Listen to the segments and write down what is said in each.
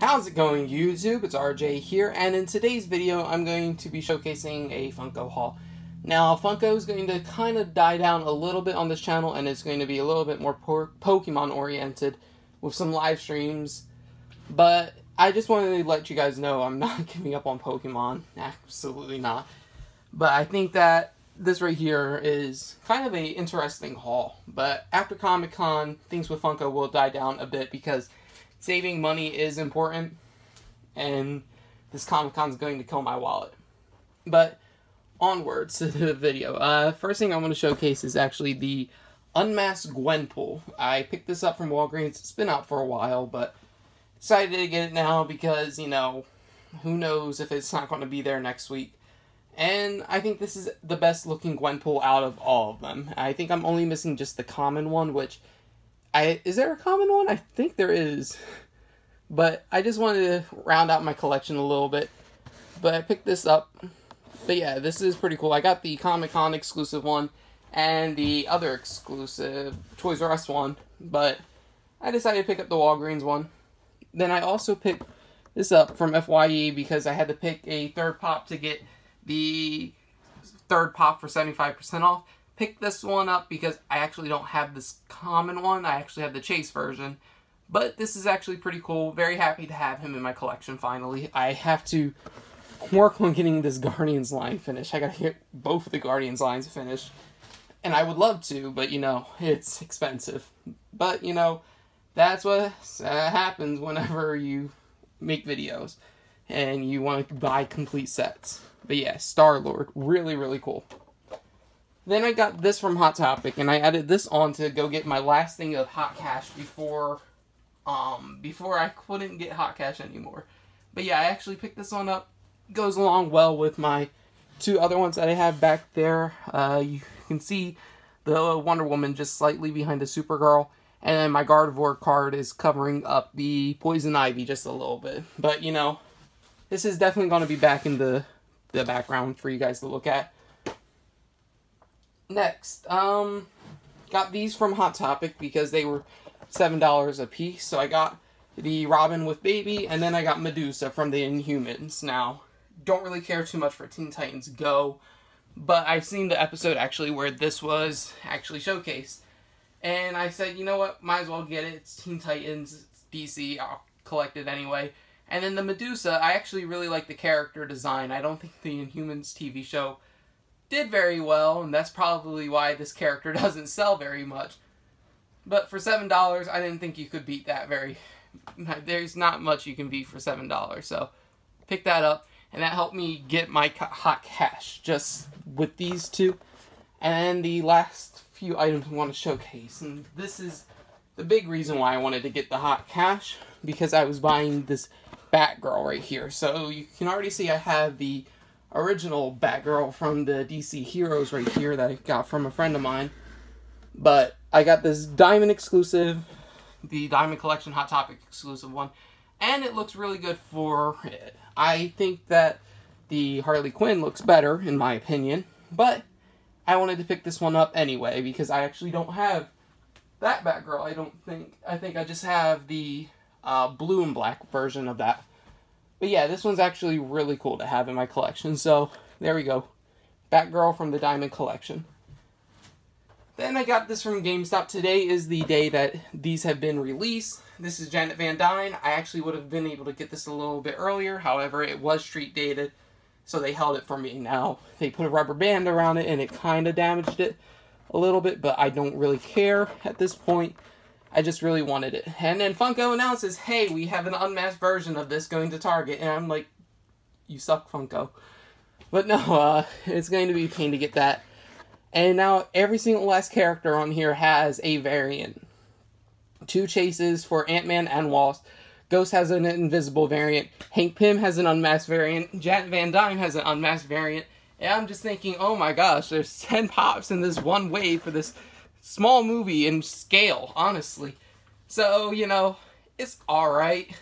How's it going YouTube? It's RJ here and in today's video I'm going to be showcasing a Funko haul. Now Funko is going to kind of die down a little bit on this channel and it's going to be a little bit more Pokemon oriented with some live streams. But I just wanted to let you guys know I'm not giving up on Pokemon. Absolutely not. But I think that this right here is kind of a interesting haul. But after Comic Con, things with Funko will die down a bit because saving money is important, and this Comic Con is going to kill my wallet. But onwards to the video. Uh, first thing I want to showcase is actually the Unmasked Gwenpool. I picked this up from Walgreens. It's been out for a while, but decided to get it now because, you know, who knows if it's not going to be there next week. And I think this is the best looking Gwenpool out of all of them. I think I'm only missing just the common one, which I is there a common one? I think there is. But I just wanted to round out my collection a little bit. But I picked this up. But yeah, this is pretty cool. I got the Comic Con exclusive one and the other exclusive Toys R Us one. But I decided to pick up the Walgreens one. Then I also picked this up from FYE because I had to pick a third pop to get the third pop for 75% off. Pick this one up because I actually don't have this common one. I actually have the Chase version. But this is actually pretty cool. Very happy to have him in my collection finally. I have to work on getting this Guardians line finished. I gotta get both of the Guardians lines finished. And I would love to, but you know, it's expensive. But you know, that's what happens whenever you make videos and you want to buy complete sets. But yeah, Star Lord, really, really cool. Then I got this from Hot Topic, and I added this on to go get my last thing of Hot Cash before, um, before I couldn't get Hot Cash anymore. But yeah, I actually picked this one up. Goes along well with my two other ones that I have back there. Uh, you can see the Wonder Woman just slightly behind the Supergirl. And then my Gardevoir card is covering up the Poison Ivy just a little bit. But, you know, this is definitely going to be back in the the background for you guys to look at. Next, um, got these from Hot Topic because they were $7 a piece. So I got the Robin with Baby, and then I got Medusa from the Inhumans. Now, don't really care too much for Teen Titans Go, but I've seen the episode actually where this was actually showcased. And I said, you know what, might as well get it. It's Teen Titans, it's DC, I'll collect it anyway. And then the Medusa, I actually really like the character design. I don't think the Inhumans TV show did very well, and that's probably why this character doesn't sell very much. But for $7, I didn't think you could beat that very... There's not much you can beat for $7, so pick that up. And that helped me get my hot cash just with these two. And the last few items I want to showcase. And this is the big reason why I wanted to get the hot cash. Because I was buying this Batgirl right here. So you can already see I have the original Batgirl from the DC Heroes right here that I got from a friend of mine. But I got this Diamond exclusive, the Diamond Collection Hot Topic exclusive one, and it looks really good for it. I think that the Harley Quinn looks better, in my opinion, but I wanted to pick this one up anyway because I actually don't have that Batgirl. I don't think. I think I just have the uh, blue and black version of that. But yeah, this one's actually really cool to have in my collection. So there we go. Batgirl from the Diamond Collection. Then I got this from GameStop. Today is the day that these have been released. This is Janet Van Dyne. I actually would have been able to get this a little bit earlier. However, it was street dated. So they held it for me. Now, they put a rubber band around it and it kind of damaged it a little bit. But I don't really care at this point. I just really wanted it. And then Funko announces, hey, we have an unmasked version of this going to Target. And I'm like, you suck, Funko. But no, uh, it's going to be a pain to get that. And now every single last character on here has a variant. Two chases for Ant-Man and Wasp. Ghost has an invisible variant. Hank Pym has an unmasked variant. Janet Van Dyne has an unmasked variant. And I'm just thinking, oh my gosh, there's 10 pops in this one wave for this small movie in scale, honestly. So, you know, it's alright.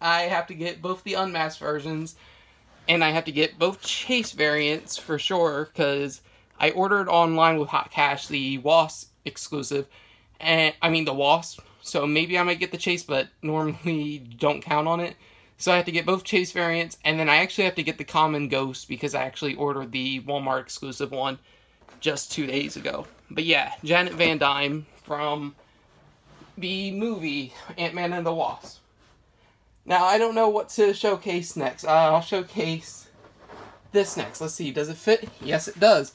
I have to get both the unmasked versions, and I have to get both Chase variants for sure, because I ordered online with Hot Cash the Wasp exclusive, and I mean the Wasp So maybe I might get the Chase, but normally don't count on it. So I have to get both Chase variants, and then I actually have to get the common Ghost because I actually ordered the Walmart exclusive one just two days ago. But yeah, Janet Van Dyne from the movie Ant-Man and the Wasp. Now, I don't know what to showcase next. Uh, I'll showcase this next. Let's see, does it fit? Yes, it does.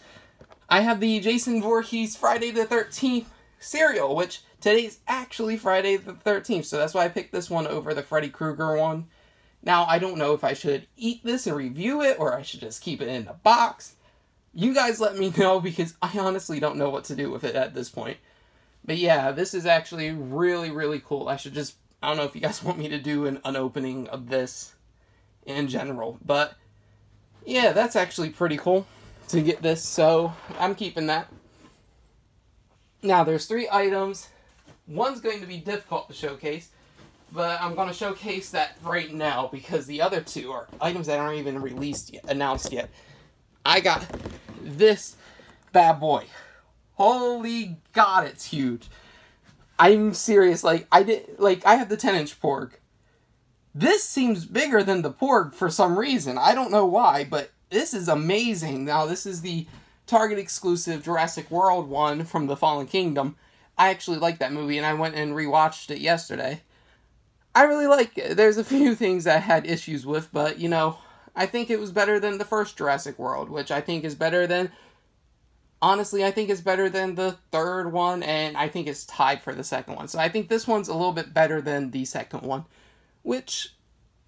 I have the Jason Voorhees Friday the 13th cereal, which today's actually Friday the 13th, so that's why I picked this one over the Freddy Krueger one. Now, I don't know if I should eat this and review it, or I should just keep it in a box. You guys let me know, because I honestly don't know what to do with it at this point. But yeah, this is actually really, really cool. I should just, I don't know if you guys want me to do an unopening of this in general, but yeah, that's actually pretty cool to get this, so I'm keeping that. Now, there's three items. One's going to be difficult to showcase, but I'm going to showcase that right now because the other two are items that aren't even released yet, announced yet. I got this bad boy. Holy god, it's huge. I'm serious. Like I did, like I have the 10 inch Porg. This seems bigger than the Porg for some reason. I don't know why, but this is amazing. Now this is the Target exclusive Jurassic World one from the Fallen Kingdom. I actually like that movie, and I went and rewatched it yesterday. I really like it. There's a few things I had issues with, but you know, I think it was better than the first Jurassic World, which I think is better than honestly, I think it's better than the third one, and I think it's tied for the second one. So I think this one's a little bit better than the second one, which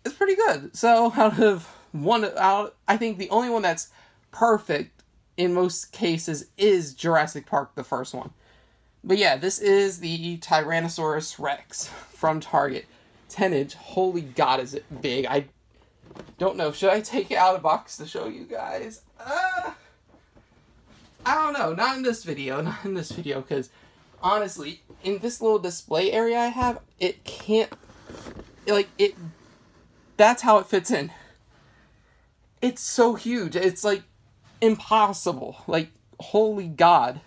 is pretty good. So out of one, out, I think the only one that's perfect in most cases is Jurassic Park, the first one. But yeah, this is the Tyrannosaurus Rex from Target. 10 inch. Holy god, is it big. I don't know. Should I take it out of the box to show you guys? Uh, I don't know. Not in this video. Not in this video, because honestly, in this little display area I have, it can't. Like, it. That's how it fits in. It's so huge. It's like impossible. Like, holy god.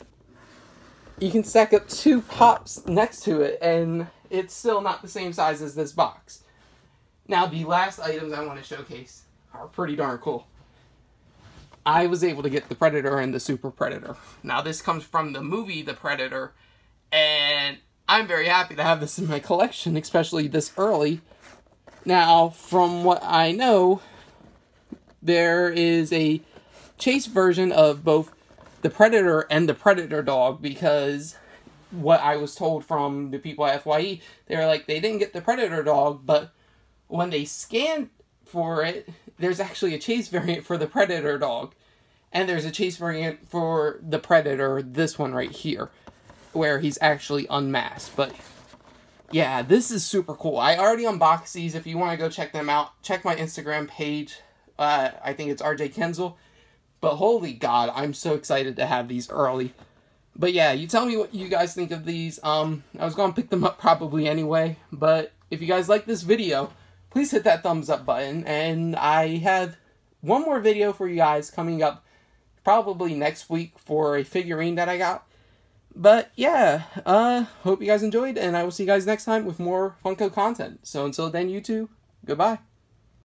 You can stack up two pops next to it, and it's still not the same size as this box. Now, the last items I want to showcase are pretty darn cool. I was able to get the Predator and the Super Predator. Now, this comes from the movie The Predator, and I'm very happy to have this in my collection, especially this early. Now, from what I know, there is a chase version of both the Predator and the Predator dog because what I was told from the people at FYE, they were like, they didn't get the Predator dog, but when they scan for it, there's actually a chase variant for the Predator dog. And there's a chase variant for the Predator, this one right here, where he's actually unmasked. But yeah, this is super cool. I already unboxed these. If you want to go check them out, check my Instagram page. Uh, I think it's RJ Kinzel. But holy god, I'm so excited to have these early. But yeah, you tell me what you guys think of these. Um, I was going to pick them up probably anyway. But if you guys like this video, please hit that thumbs up button. And I have one more video for you guys coming up probably next week for a figurine that I got. But yeah, uh, hope you guys enjoyed, and I will see you guys next time with more Funko content. So until then, you two, goodbye.